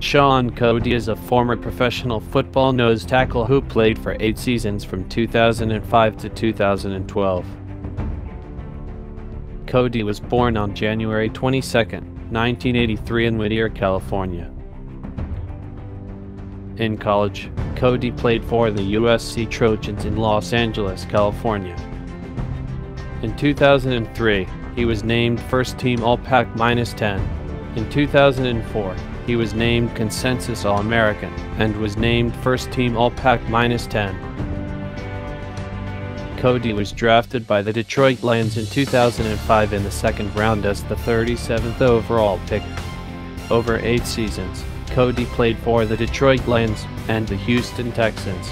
Shaun Cody is a former professional football nose tackle who played for eight seasons from 2005 to 2012. Cody was born on January 22, 1983 in Whittier, California. In college, Cody played for the USC Trojans in Los Angeles, California. In 2003, he was named first team All Pac 10. In 2004, he was named Consensus All American and was named first team All Pac 10. Cody was drafted by the Detroit Lions in 2005 in the second round as the 37th overall pick. Over eight seasons, Cody played for the Detroit Lions and the Houston Texans.